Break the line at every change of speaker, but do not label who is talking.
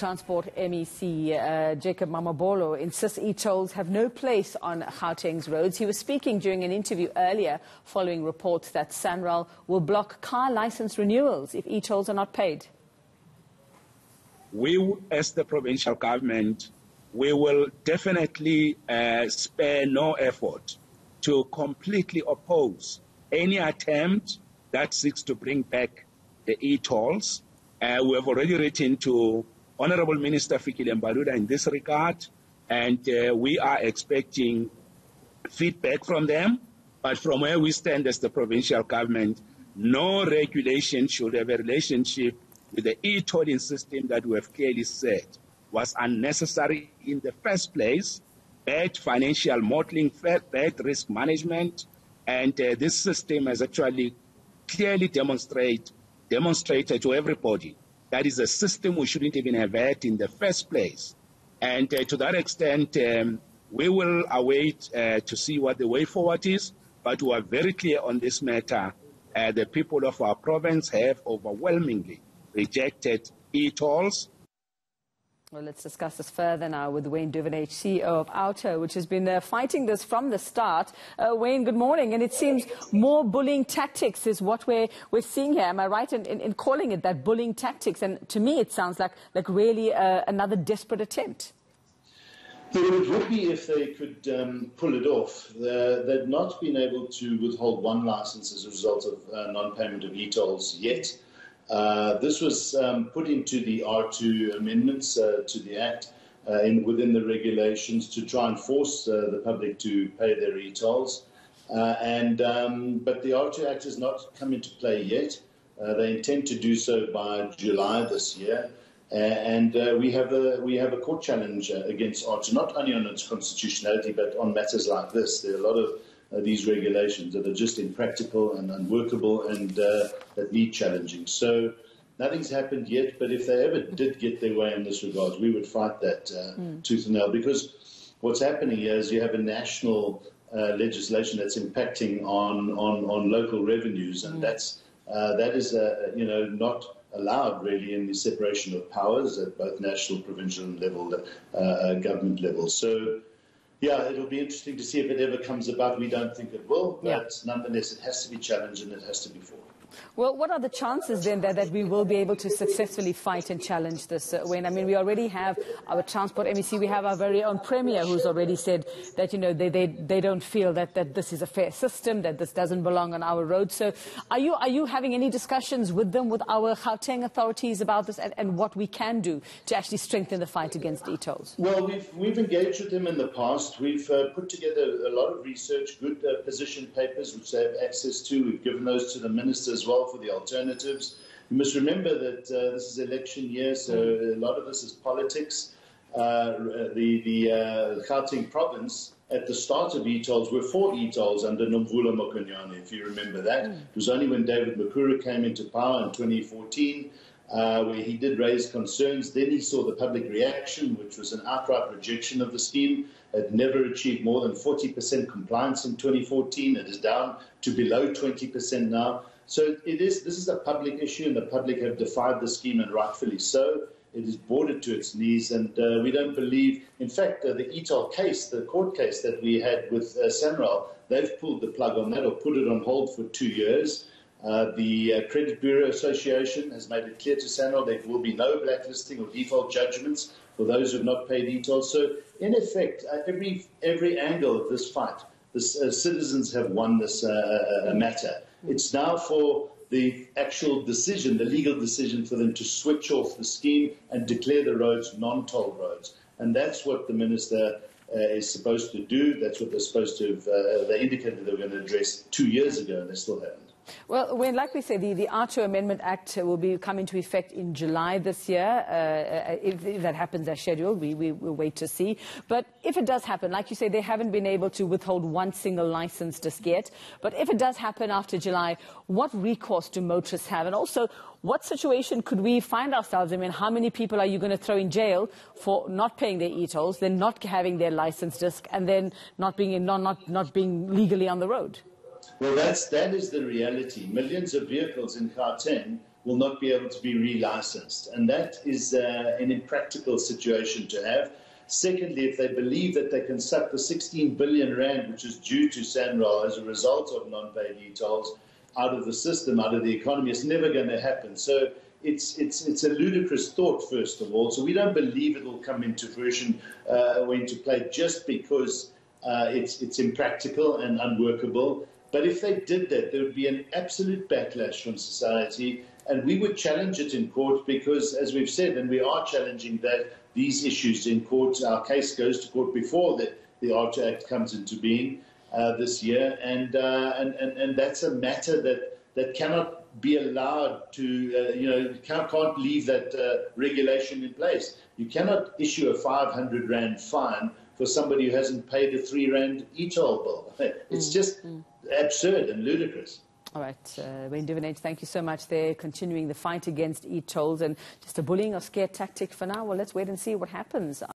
Transport MEC uh, Jacob Mamabolo insists e-tolls have no place on Gauteng's roads. He was speaking during an interview earlier following reports that SANRAL will block car license renewals if e-tolls are not paid.
We, as the provincial government, we will definitely uh, spare no effort to completely oppose any attempt that seeks to bring back the e-tolls. Uh, we have already written to Honorable Minister Fikile Mbalula in this regard, and uh, we are expecting feedback from them. But from where we stand as the provincial government, no regulation should have a relationship with the e-tolling system that we have clearly said was unnecessary in the first place, bad financial modeling, bad risk management, and uh, this system has actually clearly demonstrate, demonstrated to everybody that is a system we shouldn't even have had in the first place. And uh, to that extent, um, we will await uh, to see what the way forward is, but we are very clear on this matter. Uh, the people of our province have overwhelmingly rejected e-tolls
well, let's discuss this further now with Wayne Duvenage, CEO of OUTA, which has been uh, fighting this from the start. Uh, Wayne, good morning. And it seems more bullying tactics is what we're, we're seeing here. Am I right in, in, in calling it that bullying tactics? And to me, it sounds like, like really uh, another desperate attempt.
it would be if they could um, pull it off. they have not been able to withhold one license as a result of uh, non-payment of e-tolls yet. Uh, this was um, put into the AARTO amendments uh, to the Act uh, in, within the regulations to try and force uh, the public to pay their e-tolls. Uh, and, um, but the AARTO Act has not come into play yet. they intend to do so by July this year. and we, have a, we have a court challenge against AARTO, not only on its constitutionality, but on matters like this. There are a lot of uh, these regulations that are just impractical and unworkable and uh, that need challenging. So nothing's happened yet, but if they ever did get their way in this regard, we would fight that uh, mm. tooth and nail because what's happening here is you have a national uh, legislation that's impacting on, on, on local revenues, and mm. that's uh, that is uh, you know not allowed really in the separation of powers at both national, provincial level, uh, government level. So yeah, it'll be interesting to see if it ever comes about. We don't think it will, but yeah. nonetheless, it has to be challenged and it has to be fought.
Well, what are the chances then that, that we will be able to successfully fight and challenge this, uh, Wayne? I mean, we already have our transport MEC, we have our very own Premier who's already said that, you know, they, they, they don't feel that, that this is a fair system, that this doesn't belong on our roads. So are you, are you having any discussions with them, with our Gauteng authorities about this and, and what we can do to actually strengthen the fight against e-tolls?
Well, we've, we've engaged with them in the past. We've uh, put together a lot of research, good uh, position papers, which they have access to. We've given those to the ministers as well for the alternatives. You must remember that uh, this is election year, so a lot of this is politics. Uh, the the uh, Gauteng province at the start of e-tolls were for e-tolls under Nomvula Mokonyane, if you remember that. Mm. It was only when David Makhura came into power in 2014 uh, where he did raise concerns. Then he saw the public reaction, which was an outright rejection of the scheme. It never achieved more than 40% compliance in 2014. It is down to below 20% now. So it is, this is a public issue, and the public have defied the scheme, and rightfully so. It is boarded to its knees, and uh, we don't believe. In fact, uh, the e-toll case, the court case that we had with uh, SANRAL, they've pulled the plug on that or put it on hold for two years. Uh, the uh, Credit Bureau Association has made it clear to SANRAL there will be no blacklisting or default judgments for those who have not paid e-tolls. So, in effect, uh, every every angle of this fight, the uh, citizens have won this uh, matter. It's now for the actual decision, the legal decision for them to switch off the scheme and declare the roads non-toll roads. And that's what the minister uh, is supposed to do. That's what they're supposed to have, uh, they indicated they were going to address two years ago, and they still haven't.
Well, when, like we say, the, the AARTO Amendment Act will be come into effect in July this year. Uh, if, if, that happens as scheduled, we, we will wait to see. But if it does happen, like you say, they haven't been able to withhold one single license just yet. But if it does happen after July, what recourse do motorists have? And also, what situation could we find ourselves? in? I mean, how many people are you going to throw in jail for not paying their e-tolls, then not having their license disc, and then not being, in, not, not, not being legally on the road?
Well, that's, that is the reality. Millions of vehicles in Gauteng will not be able to be relicensed. And that is uh, an impractical situation to have. Secondly, if they believe that they can suck the 16 billion rand, which is due to SANRAL as a result of non-paid e-tolls, out of the system, out of the economy, it's never going to happen. So it's, it's, it's a ludicrous thought, first of all. So we don't believe it will come into fruition uh, or into play just because uh, it's, it's impractical and unworkable. But if they did that, there would be an absolute backlash from society, and we would challenge it in court because, as we've said, and we are challenging that these issues in court. Our case goes to court before the, the AARTO Act comes into being uh, this year, and, uh, and, and, and that's a matter that, that cannot be allowed to, uh, you know, can't, can't leave that uh, regulation in place. You cannot issue a 500 Rand fine for somebody who hasn't paid a 3 Rand e-toll bill. It's mm, just mm. absurd and ludicrous.
All right, uh, Wayne Duvenage, thank you so much. They're continuing the fight against e-tolls and just a bullying or scare tactic for now. Well, let's wait and see what happens.